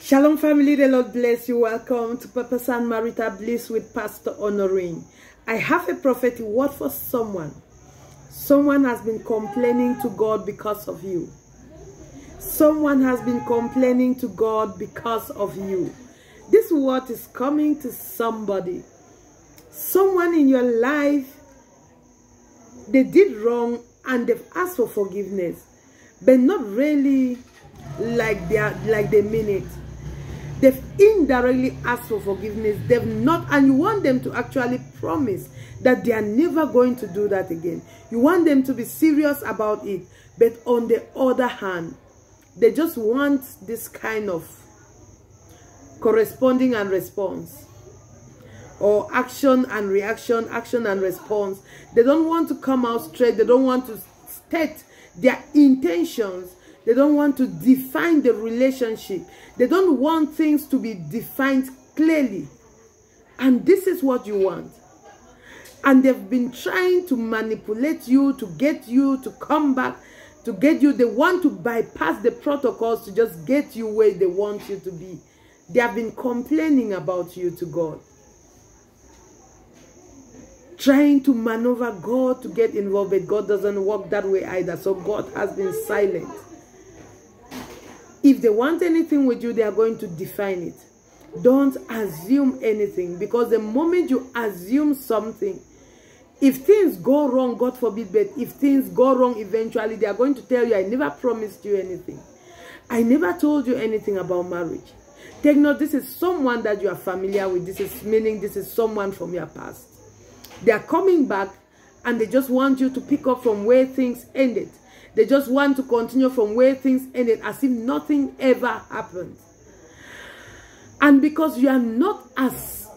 Shalom family, the Lord bless you. Welcome to Purpose and Marital Bliss with Pastor Honorine. I have a prophetic word for someone. Someone has been complaining to God because of you. Someone has been complaining to God because of you. This word is coming to somebody. Someone in your life, they did wrong and they've asked for forgiveness, but not really like they are, like they mean it. They've indirectly asked for forgiveness. They've not, and you want them to actually promise that they are never going to do that again. You want them to be serious about it. But on the other hand, they just want this kind of corresponding and response or action and reaction, action and response. They don't want to come out straight. They don't want to state their intentions they don't want to define the relationship. They don't want things to be defined clearly. And this is what you want. And they've been trying to manipulate you, to get you to come back, to get you. They want to bypass the protocols to just get you where they want you to be. They have been complaining about you to God. Trying to maneuver God to get involved, but God doesn't work that way either. So God has been silent. If they want anything with you, they are going to define it. Don't assume anything because the moment you assume something, if things go wrong, God forbid, but if things go wrong eventually, they are going to tell you, I never promised you anything. I never told you anything about marriage. Take note, this is someone that you are familiar with. This is meaning this is someone from your past. They are coming back and they just want you to pick up from where things ended. They just want to continue from where things ended as if nothing ever happened. And because you are not as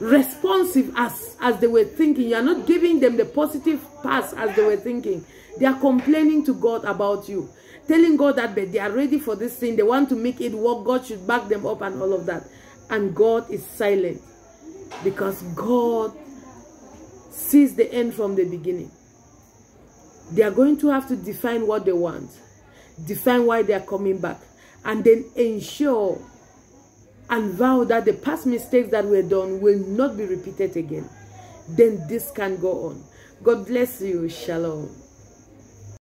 responsive as, as they were thinking, you are not giving them the positive pass as they were thinking. They are complaining to God about you. Telling God that they are ready for this thing. They want to make it work. God should back them up and all of that. And God is silent. Because God sees the end from the beginning. They are going to have to define what they want, define why they are coming back, and then ensure and vow that the past mistakes that were done will not be repeated again. Then this can go on. God bless you. Shalom.